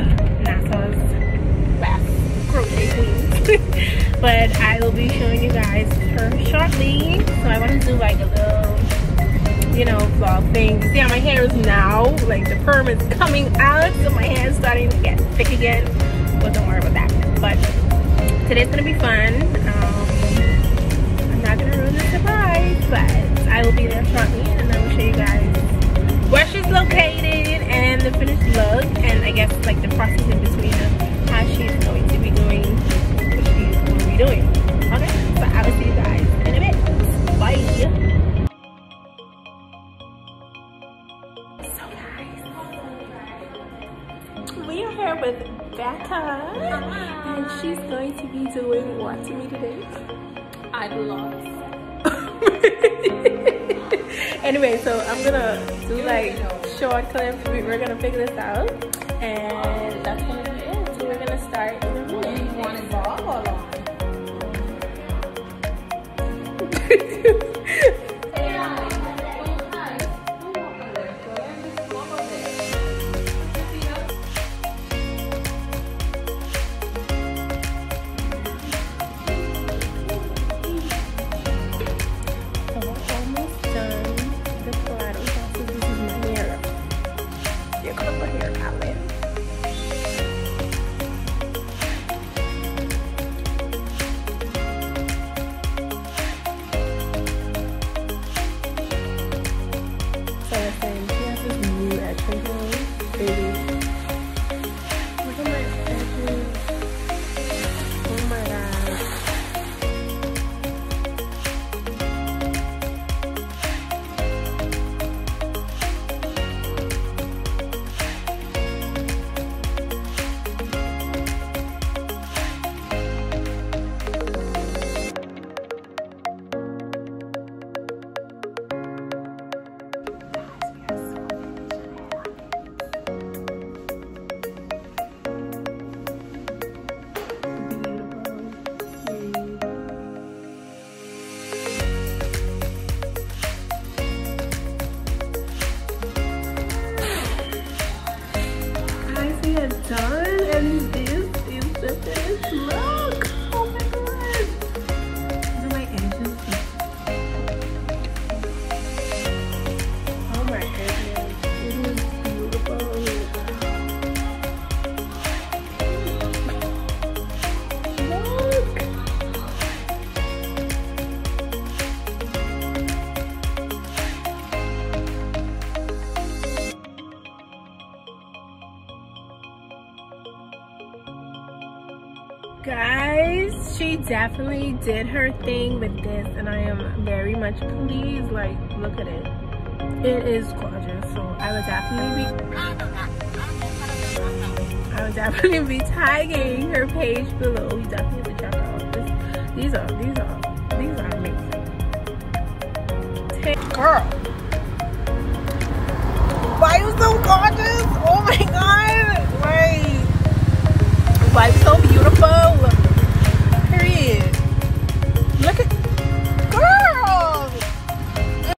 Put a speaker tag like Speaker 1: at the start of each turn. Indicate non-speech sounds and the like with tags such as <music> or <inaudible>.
Speaker 1: NASA's best crochet queen. <laughs> but I will be showing you guys her shortly. So I want to do like a little, you know, vlog thing. See how my hair is now? Like the perm is coming out, so my hair is starting to get thick again. But don't worry about that. But today's gonna be fun. Um, like the process in between of how she's going to be doing what she's going to be doing. Okay, so I will see you guys in a bit. Bye. So guys, we are here with Bekuh and she's going to be doing what to me today?
Speaker 2: I love. <laughs>
Speaker 1: anyway, so I'm gonna do like short clips. We- We're gonna figure this out, and that's gonna be it. So we're gonna start Your color hair outlet. So Guys, she definitely did her thing with this and I am very much pleased. Like, look at it. It is gorgeous. So I would definitely be I would definitely be tagging her page below. We definitely have to check out. This, these are these are these are amazing. Girl.